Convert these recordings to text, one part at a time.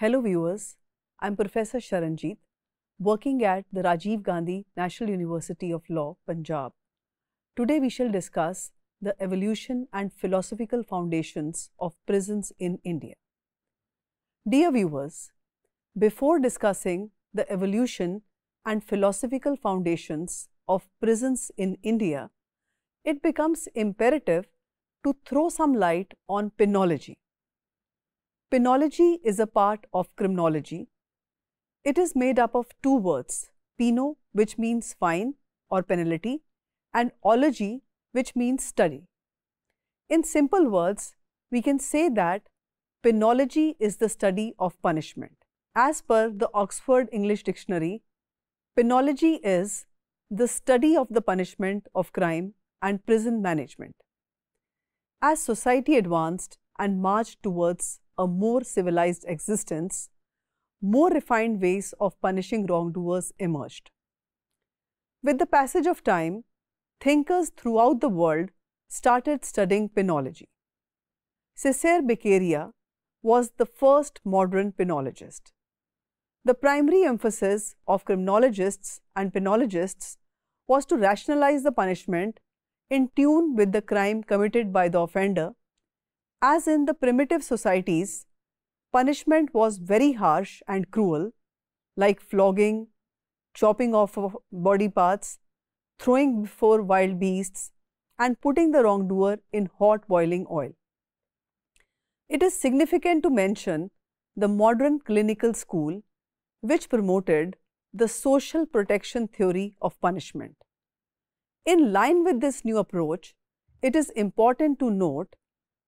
Hello viewers, I am Professor Sharanjeet, working at the Rajiv Gandhi National University of Law, Punjab. Today we shall discuss the evolution and philosophical foundations of prisons in India. Dear viewers, before discussing the evolution and philosophical foundations of prisons in India, it becomes imperative to throw some light on penology. Penology is a part of criminology. It is made up of two words, peno, which means fine or penalty, and ology, which means study. In simple words, we can say that penology is the study of punishment. As per the Oxford English Dictionary, penology is the study of the punishment of crime and prison management. As society advanced and marched towards a more civilized existence, more refined ways of punishing wrongdoers emerged. With the passage of time, thinkers throughout the world started studying penology. Cesare Beccaria was the first modern penologist. The primary emphasis of criminologists and penologists was to rationalize the punishment in tune with the crime committed by the offender. As in the primitive societies, punishment was very harsh and cruel, like flogging, chopping off of body parts, throwing before wild beasts, and putting the wrongdoer in hot boiling oil. It is significant to mention the modern clinical school, which promoted the social protection theory of punishment. In line with this new approach, it is important to note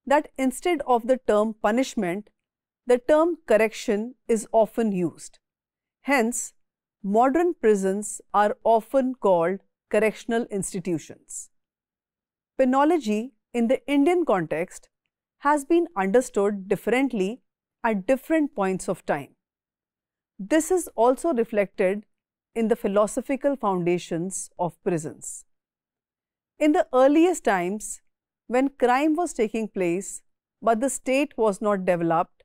that instead of the term punishment, the term correction is often used. Hence, modern prisons are often called correctional institutions. Penology in the Indian context has been understood differently at different points of time. This is also reflected in the philosophical foundations of prisons. In the earliest times, when crime was taking place, but the state was not developed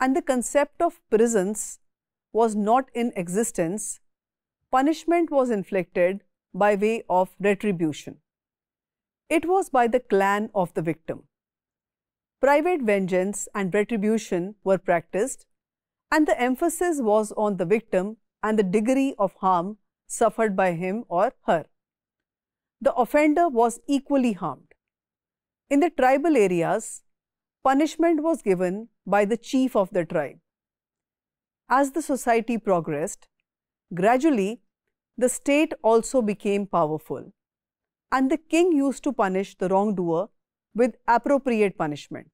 and the concept of prisons was not in existence, punishment was inflicted by way of retribution. It was by the clan of the victim. Private vengeance and retribution were practiced and the emphasis was on the victim and the degree of harm suffered by him or her the offender was equally harmed. In the tribal areas, punishment was given by the chief of the tribe. As the society progressed, gradually the state also became powerful and the king used to punish the wrongdoer with appropriate punishment,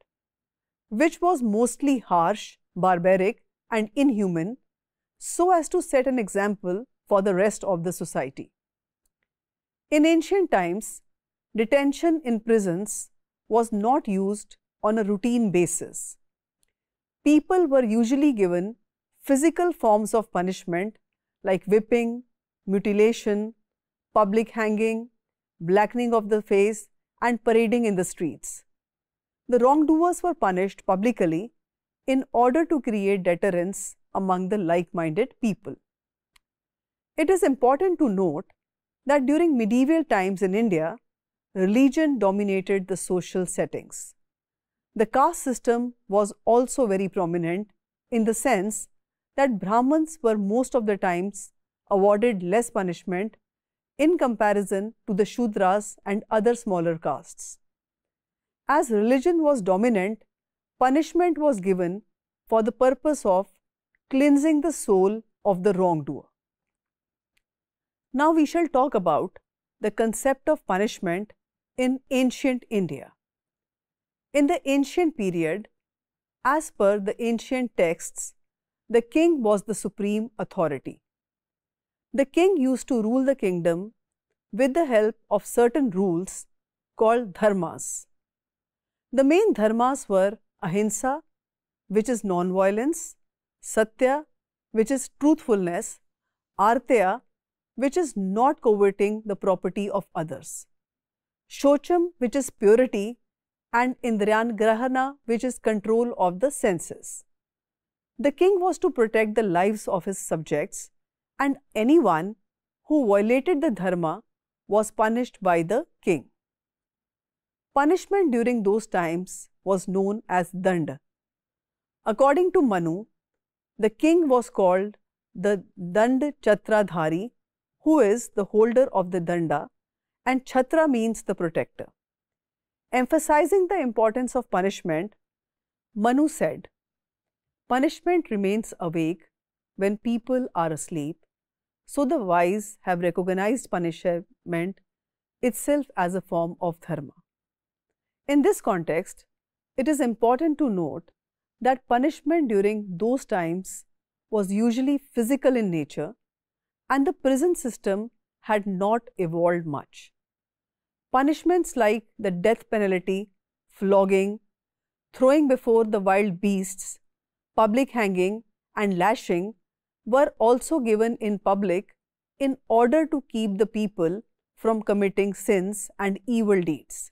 which was mostly harsh, barbaric and inhuman so as to set an example for the rest of the society. In ancient times, detention in prisons was not used on a routine basis. People were usually given physical forms of punishment like whipping, mutilation, public hanging, blackening of the face and parading in the streets. The wrongdoers were punished publicly in order to create deterrence among the like-minded people. It is important to note that during medieval times in India, religion dominated the social settings. The caste system was also very prominent in the sense that Brahmins were most of the times awarded less punishment in comparison to the Shudras and other smaller castes. As religion was dominant, punishment was given for the purpose of cleansing the soul of the wrongdoer. Now we shall talk about the concept of punishment in ancient India. In the ancient period, as per the ancient texts, the king was the supreme authority. The king used to rule the kingdom with the help of certain rules called dharmas. The main dharmas were ahimsa, which is non-violence, satya, which is truthfulness, asteya, which is not coveting the property of others. Shocham, which is purity, and Indriyan Grahana, which is control of the senses. The king was to protect the lives of his subjects and anyone who violated the dharma was punished by the king. Punishment during those times was known as danda. According to Manu, the king was called the Dand Chhatradhari, who is the holder of the danda, and Chhatra means the protector. Emphasizing the importance of punishment, Manu said, Punishment remains awake when people are asleep, so the wise have recognized punishment itself as a form of dharma. In this context, it is important to note that punishment during those times was usually physical in nature and the prison system had not evolved much. Punishments like the death penalty, flogging, throwing before the wild beasts, public hanging and lashing were also given in public in order to keep the people from committing sins and evil deeds.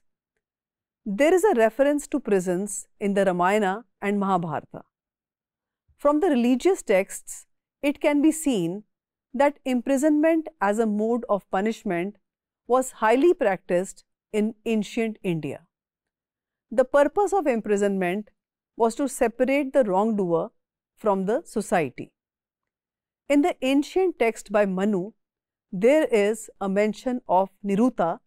There is a reference to prisons in the Ramayana and Mahabharata. From the religious texts, it can be seen that imprisonment as a mode of punishment was highly practiced in ancient India. The purpose of imprisonment was to separate the wrongdoer from the society. In the ancient text by Manu, there is a mention of Niruta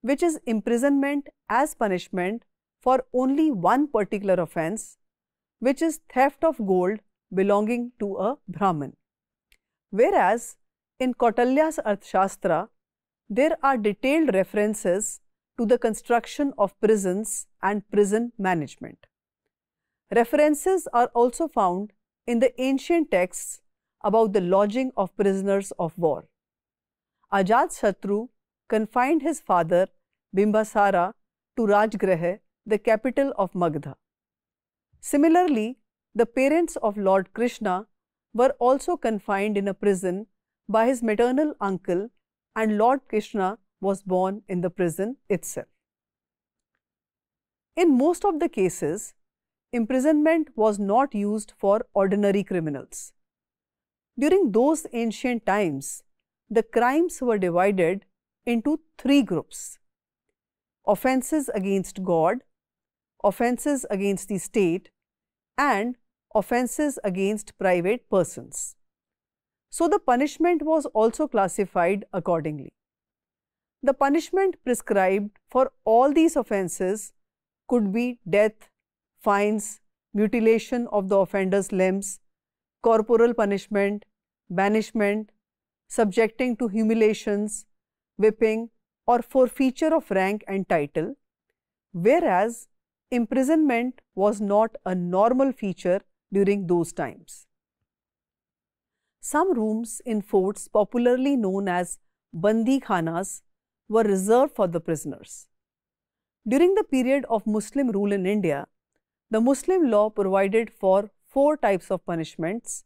which is imprisonment as punishment for only one particular offense, which is theft of gold belonging to a Brahmin. Whereas in Kautilya's Arthashastra, there are detailed references to the construction of prisons and prison management. References are also found in the ancient texts about the lodging of prisoners of war. Ajat Shatru confined his father Bimbisara to Rajgrah, the capital of Magadha. Similarly, the parents of Lord Krishna were also confined in a prison by his maternal uncle and Lord Krishna was born in the prison itself. In most of the cases, imprisonment was not used for ordinary criminals. During those ancient times, the crimes were divided into three groups offences against God, offences against the state, and offences against private persons. So, the punishment was also classified accordingly. The punishment prescribed for all these offences could be death, fines, mutilation of the offender's limbs, corporal punishment, banishment, subjecting to humiliations, whipping, or forfeiture of rank and title, whereas imprisonment was not a normal feature during those times. Some rooms in forts popularly known as Bandi Khanas were reserved for the prisoners. During the period of Muslim rule in India, the Muslim law provided for four types of punishments,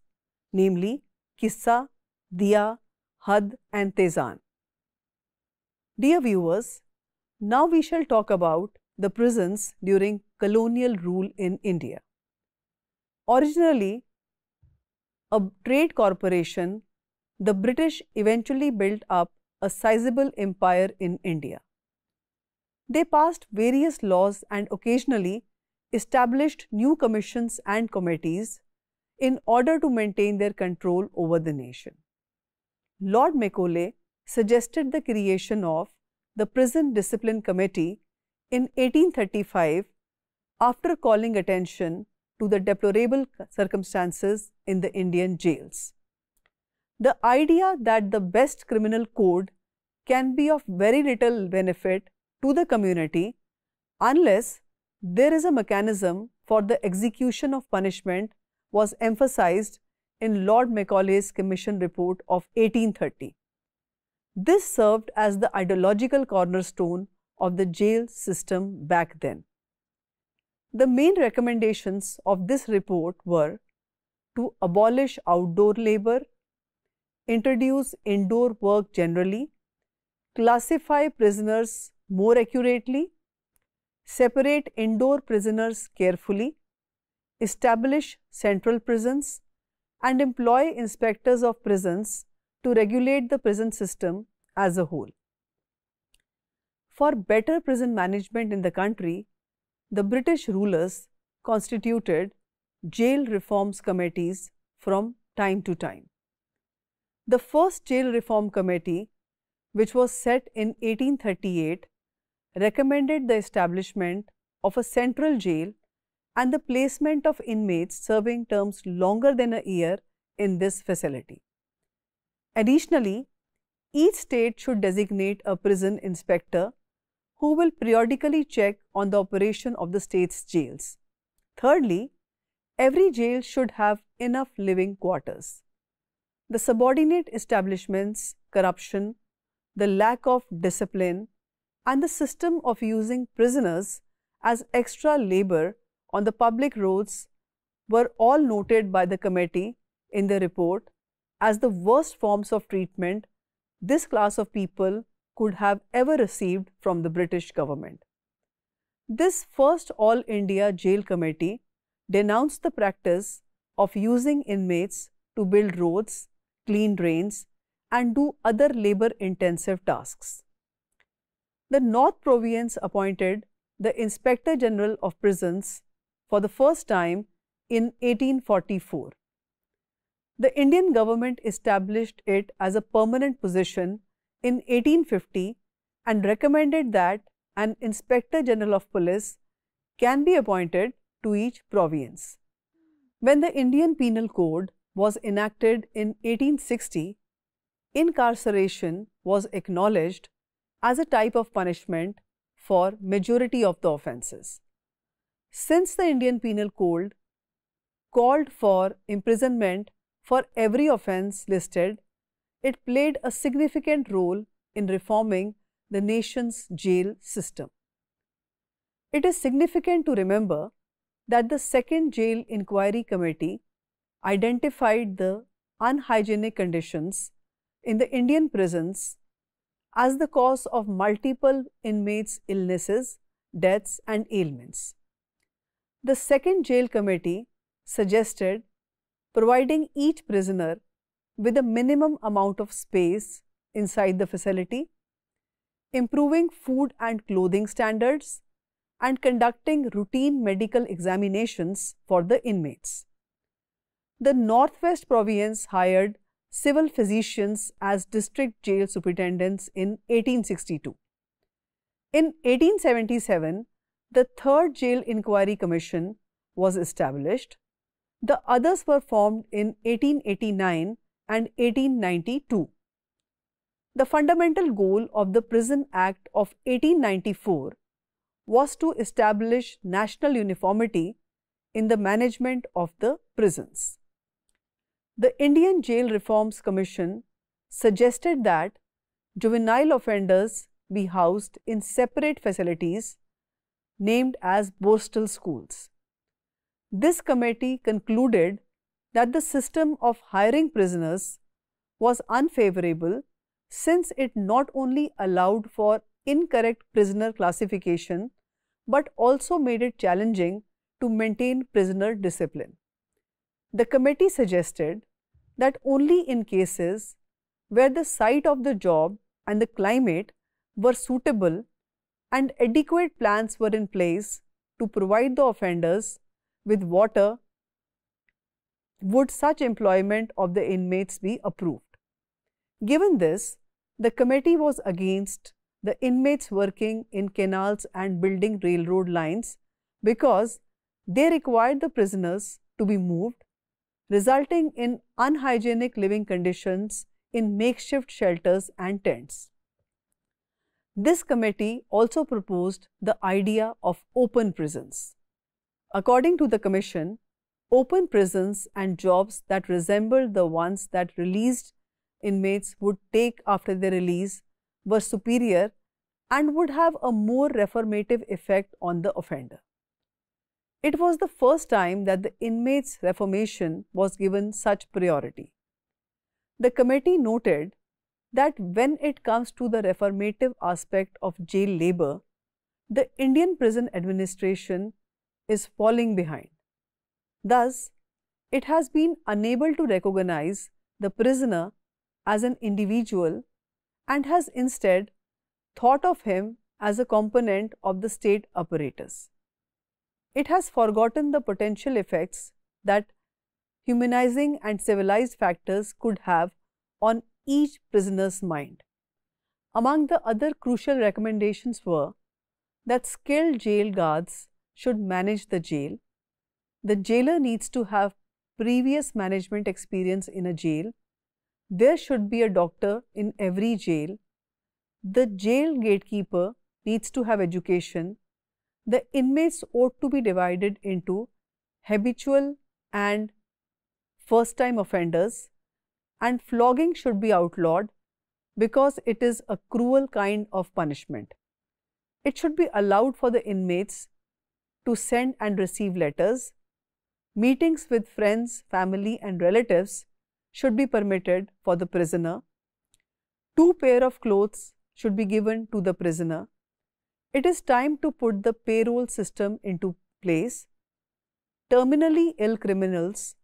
namely Kissa, Diya, Had and Tezan. Dear viewers, now we shall talk about the prisons during colonial rule in India. Originally, a trade corporation, the British eventually built up a sizable empire in India. They passed various laws and occasionally established new commissions and committees in order to maintain their control over the nation. Lord Macaulay suggested the creation of the Prison Discipline Committee in 1835 after calling attention to the deplorable circumstances in the Indian jails. The idea that the best criminal code can be of very little benefit to the community unless there is a mechanism for the execution of punishment was emphasized in Lord Macaulay's Commission report of 1830. This served as the ideological cornerstone of the jail system back then. The main recommendations of this report were to abolish outdoor labor, introduce indoor work generally, classify prisoners more accurately, separate indoor prisoners carefully, establish central prisons, and employ inspectors of prisons to regulate the prison system as a whole. For better prison management in the country, the British rulers constituted jail reforms committees from time to time. The first jail reform committee, which was set in 1838, recommended the establishment of a central jail and the placement of inmates serving terms longer than a year in this facility. Additionally, each state should designate a prison inspector who will periodically check on the operation of the state's jails. Thirdly, every jail should have enough living quarters. The subordinate establishments, corruption, the lack of discipline, and the system of using prisoners as extra labor on the public roads were all noted by the committee in the report as the worst forms of treatment this class of people could have ever received from the British government. This first All India Jail Committee denounced the practice of using inmates to build roads, clean drains, and do other labor intensive tasks. The North Province appointed the Inspector General of Prisons for the first time in 1844. The Indian government established it as a permanent position in 1850 and recommended that an Inspector General of Police can be appointed to each province. When the Indian Penal Code was enacted in 1860, incarceration was acknowledged as a type of punishment for majority of the offences. Since the Indian Penal Code called for imprisonment for every offence listed, it played a significant role in reforming the nation's jail system. It is significant to remember that the second jail inquiry committee identified the unhygienic conditions in the Indian prisons as the cause of multiple inmates' illnesses, deaths and ailments. The second jail committee suggested providing each prisoner with a minimum amount of space inside the facility, improving food and clothing standards, and conducting routine medical examinations for the inmates. The Northwest Province hired civil physicians as district jail superintendents in 1862. In 1877, the third jail inquiry commission was established. The others were formed in 1889 and 1892. The fundamental goal of the Prison Act of 1894 was to establish national uniformity in the management of the prisons. The Indian Jail Reforms Commission suggested that juvenile offenders be housed in separate facilities named as Borstal schools. This committee concluded that the system of hiring prisoners was unfavorable since it not only allowed for incorrect prisoner classification but also made it challenging to maintain prisoner discipline. The committee suggested that only in cases where the site of the job and the climate were suitable and adequate plans were in place to provide the offenders with water, would such employment of the inmates be approved. Given this, the committee was against the inmates working in canals and building railroad lines because they required the prisoners to be moved resulting in unhygienic living conditions in makeshift shelters and tents. This committee also proposed the idea of open prisons. According to the commission, open prisons and jobs that resembled the ones that released inmates would take after their release were superior and would have a more reformative effect on the offender. It was the first time that the inmates' reformation was given such priority. The committee noted that when it comes to the reformative aspect of jail labor, the Indian prison administration is falling behind. Thus, it has been unable to recognize the prisoner as an individual and has instead thought of him as a component of the state apparatus. It has forgotten the potential effects that humanizing and civilized factors could have on each prisoner's mind. Among the other crucial recommendations were that skilled jail guards should manage the jail. The jailer needs to have previous management experience in a jail. There should be a doctor in every jail. The jail gatekeeper needs to have education. The inmates ought to be divided into habitual and first time offenders and flogging should be outlawed because it is a cruel kind of punishment. It should be allowed for the inmates to send and receive letters. Meetings with friends, family and relatives should be permitted for the prisoner. Two pair of clothes should be given to the prisoner. It is time to put the payroll system into place. Terminally ill criminals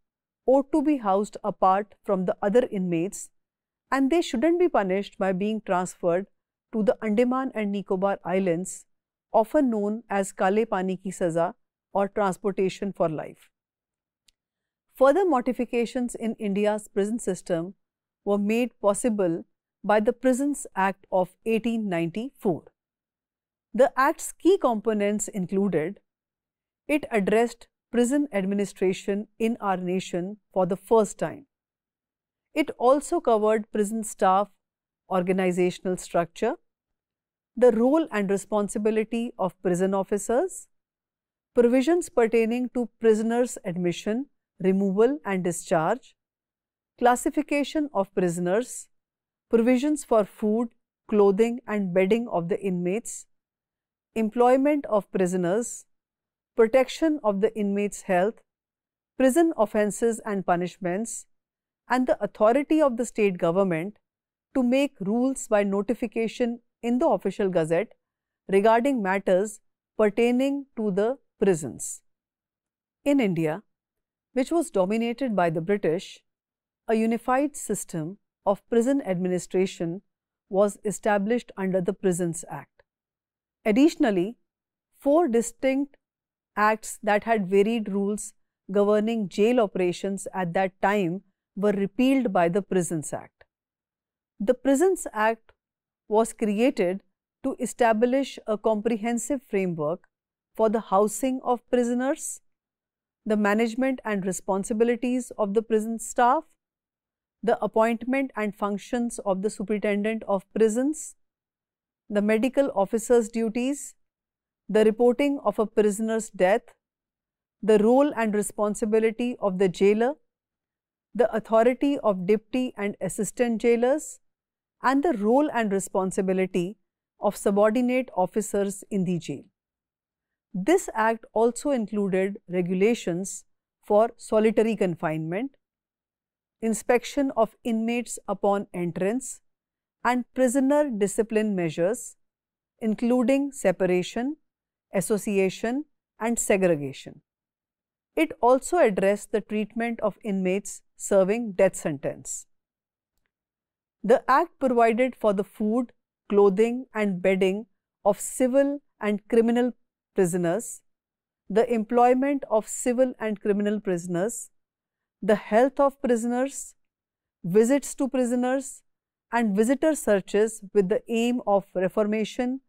ought to be housed apart from the other inmates and they shouldn't be punished by being transferred to the Andaman and Nicobar Islands, often known as Kale Pani ki Saza or transportation for life. Further modifications in India's prison system were made possible by the Prisons Act of 1894. The Act's key components included it addressed prison administration in our nation for the first time. It also covered prison staff organizational structure, the role and responsibility of prison officers, provisions pertaining to prisoners' admission, removal and discharge, classification of prisoners, provisions for food, clothing and bedding of the inmates, employment of prisoners, protection of the inmates' health, prison offences and punishments, and the authority of the state government to make rules by notification in the official gazette regarding matters pertaining to the prisons. In India, which was dominated by the British, a unified system of prison administration was established under the Prisons Act. Additionally, four distinct acts that had varied rules governing jail operations at that time were repealed by the Prisons Act. The Prisons Act was created to establish a comprehensive framework for the housing of prisoners, the management and responsibilities of the prison staff, the appointment and functions of the superintendent of prisons, the medical officer's duties, the reporting of a prisoner's death, the role and responsibility of the jailer, the authority of deputy and assistant jailers, and the role and responsibility of subordinate officers in the jail. This act also included regulations for solitary confinement, inspection of inmates upon entrance, and prisoner discipline measures, including separation, association and segregation. It also addressed the treatment of inmates serving death sentence. The Act provided for the food, clothing and bedding of civil and criminal prisoners, the employment of civil and criminal prisoners, the health of prisoners, visits to prisoners and visitor searches with the aim of reformation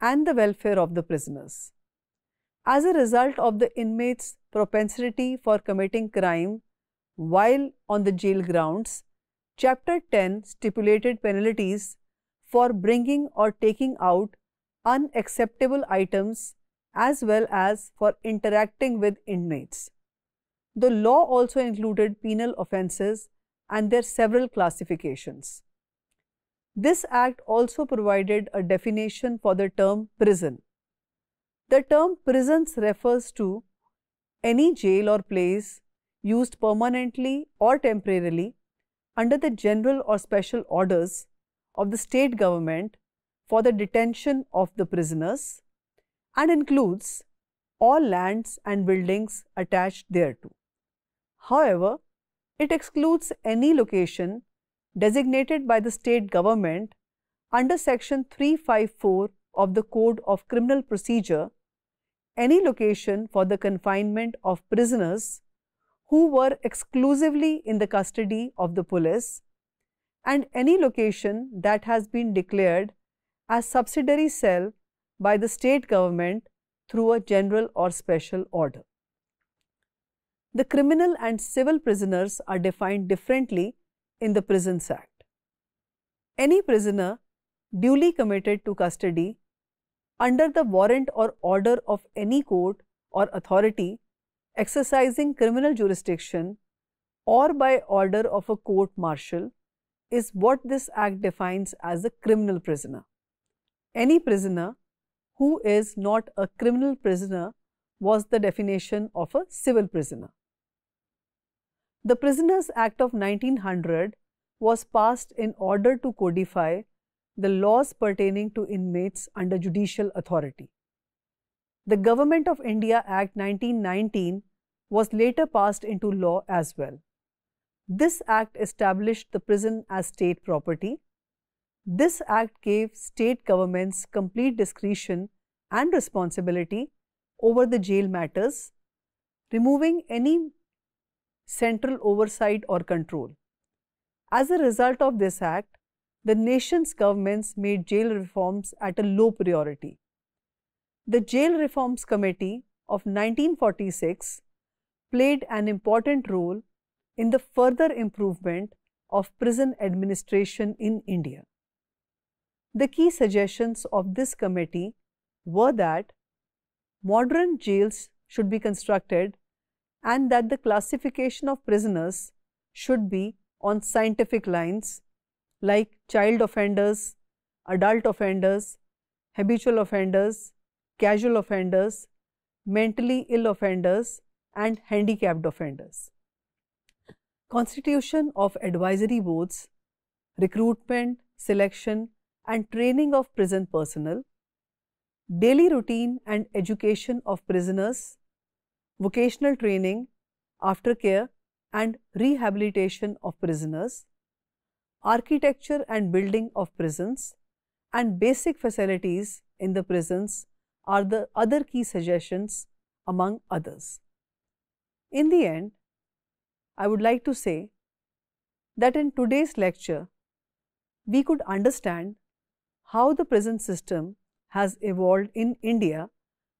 and the welfare of the prisoners. As a result of the inmates' propensity for committing crime while on the jail grounds, Chapter 10 stipulated penalties for bringing or taking out unacceptable items as well as for interacting with inmates. The law also included penal offences and their several classifications. This act also provided a definition for the term prison. The term prisons refers to any jail or place used permanently or temporarily under the general or special orders of the state government for the detention of the prisoners and includes all lands and buildings attached thereto. However, it excludes any location designated by the state government under section 354 of the Code of Criminal Procedure, any location for the confinement of prisoners who were exclusively in the custody of the police and any location that has been declared as subsidiary cell by the state government through a general or special order. The criminal and civil prisoners are defined differently in the Prisons Act. Any prisoner duly committed to custody under the warrant or order of any court or authority exercising criminal jurisdiction or by order of a court martial is what this act defines as a criminal prisoner. Any prisoner who is not a criminal prisoner was the definition of a civil prisoner. The Prisoners Act of 1900 was passed in order to codify the laws pertaining to inmates under judicial authority. The Government of India Act 1919 was later passed into law as well. This act established the prison as state property. This act gave state governments complete discretion and responsibility over the jail matters, removing any central oversight or control. As a result of this act, the nation's governments made jail reforms at a low priority. The Jail Reforms Committee of 1946 played an important role in the further improvement of prison administration in India. The key suggestions of this committee were that modern jails should be constructed and that the classification of prisoners should be on scientific lines like child offenders, adult offenders, habitual offenders, casual offenders, mentally ill offenders and handicapped offenders. Constitution of advisory boards, recruitment, selection and training of prison personnel, daily routine and education of prisoners, vocational training, aftercare and rehabilitation of prisoners, architecture and building of prisons and basic facilities in the prisons are the other key suggestions among others. In the end, I would like to say that in today's lecture, we could understand how the prison system has evolved in India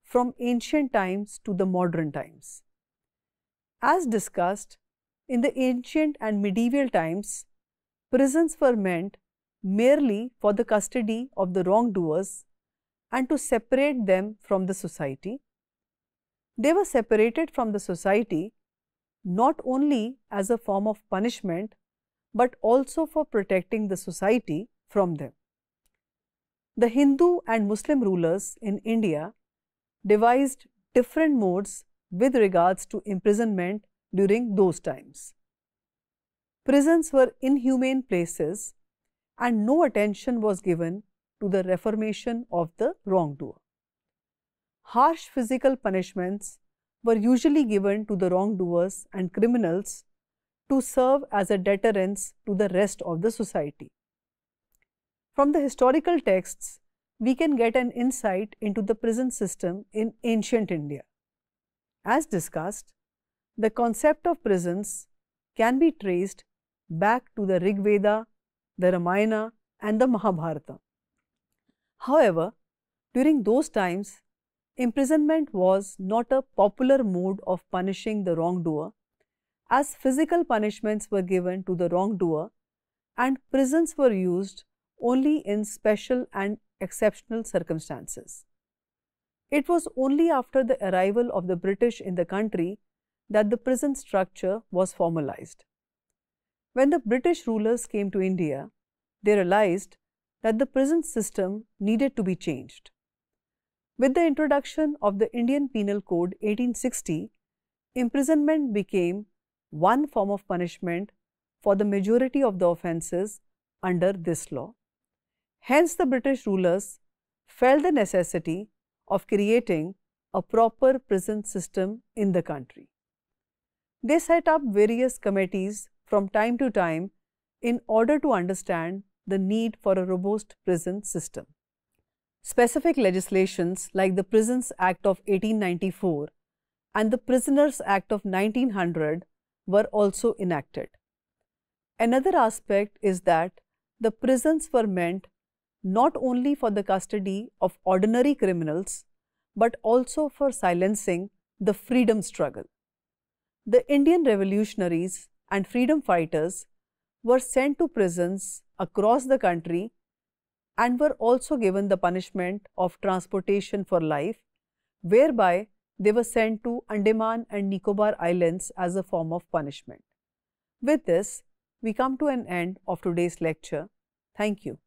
from ancient times to the modern times. As discussed, in the ancient and medieval times, prisons were meant merely for the custody of the wrongdoers and to separate them from the society. They were separated from the society not only as a form of punishment but also for protecting the society from them. The Hindu and Muslim rulers in India devised different modes with regards to imprisonment during those times. Prisons were inhumane places and no attention was given to the reformation of the wrongdoer. Harsh physical punishments were usually given to the wrongdoers and criminals to serve as a deterrence to the rest of the society. From the historical texts, we can get an insight into the prison system in ancient India. As discussed, the concept of prisons can be traced back to the Rig Veda, the Ramayana and the Mahabharata. However, during those times, imprisonment was not a popular mode of punishing the wrongdoer as physical punishments were given to the wrongdoer and prisons were used only in special and exceptional circumstances. It was only after the arrival of the British in the country that the prison structure was formalized. When the British rulers came to India, they realized that the prison system needed to be changed. With the introduction of the Indian Penal Code 1860, imprisonment became one form of punishment for the majority of the offences under this law. Hence, the British rulers felt the necessity of creating a proper prison system in the country. They set up various committees from time to time in order to understand the need for a robust prison system. Specific legislations like the Prisons Act of 1894 and the Prisoners Act of 1900 were also enacted. Another aspect is that the prisons were meant not only for the custody of ordinary criminals, but also for silencing the freedom struggle. The Indian revolutionaries and freedom fighters were sent to prisons across the country and were also given the punishment of transportation for life, whereby they were sent to Andaman and Nicobar Islands as a form of punishment. With this, we come to an end of today's lecture. Thank you.